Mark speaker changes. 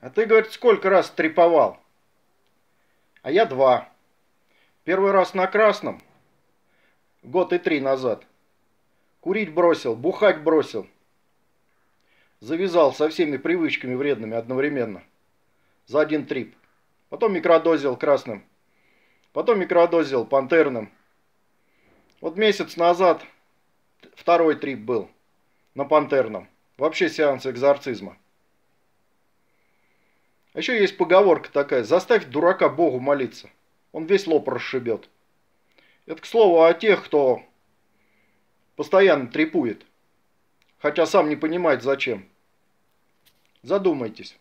Speaker 1: А ты, говорит, сколько раз треповал? А я два. Первый раз на красном, год и три назад. Курить бросил, бухать бросил. Завязал со всеми привычками вредными одновременно. За один трип. Потом микродозил красным. Потом микродозил пантерным. Вот месяц назад второй трип был на пантерном. Вообще сеанс экзорцизма. А еще есть поговорка такая, заставь дурака Богу молиться. Он весь лоб расшибет. Это, к слову, о тех, кто постоянно трепует, хотя сам не понимает зачем. Задумайтесь.